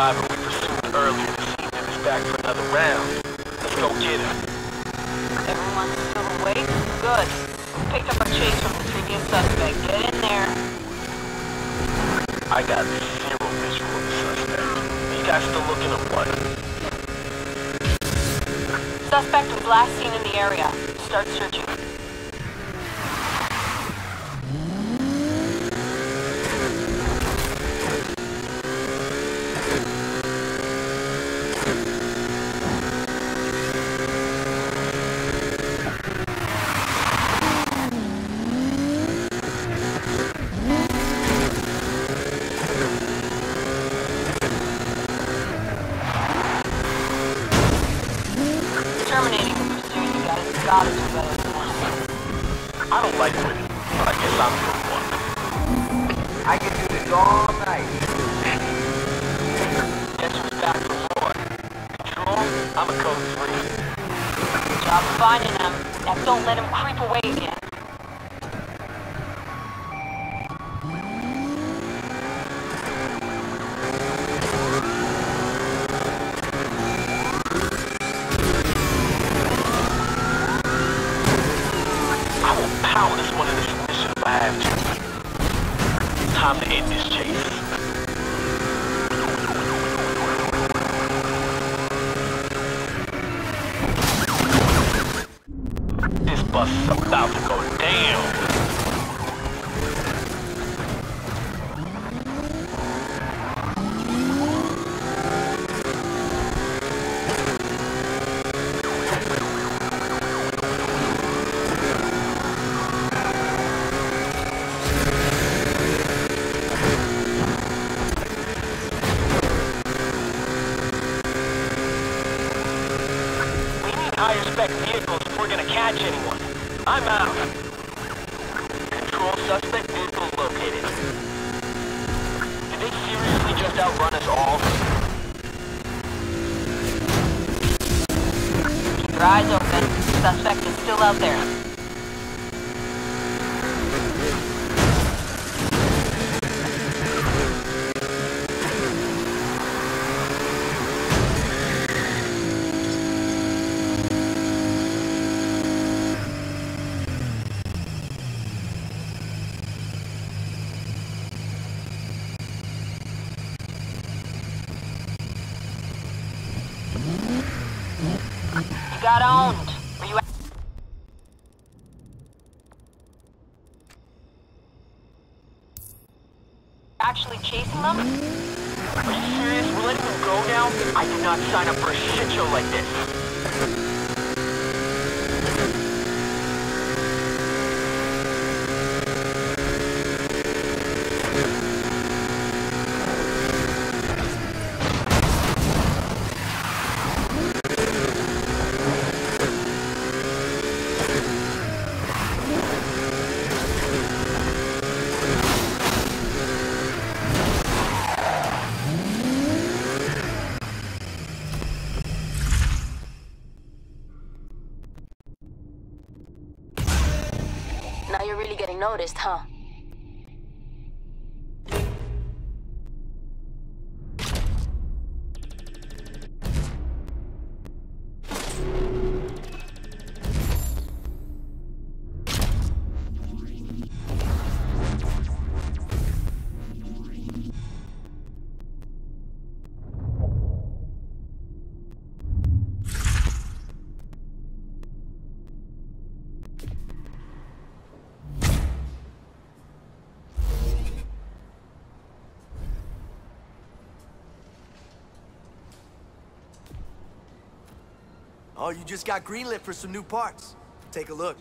survivor we pursued earlier evening is back for another round. Let's go get him. Everyone's still awake? Good. Picked up a chase from the previous suspect. Get in there. I got zero visual of the suspect. You guys still looking at what? Suspect was last seen in the area. Start searching. Job finding them. Now don't let him creep away again. Outrun us all? Keep your eyes open. The Suspect is still out there. Them? Are you serious? We're letting them go now? I did not sign up for a shit show like this. Noticed, huh? Oh, you just got greenlit for some new parts. Take a look.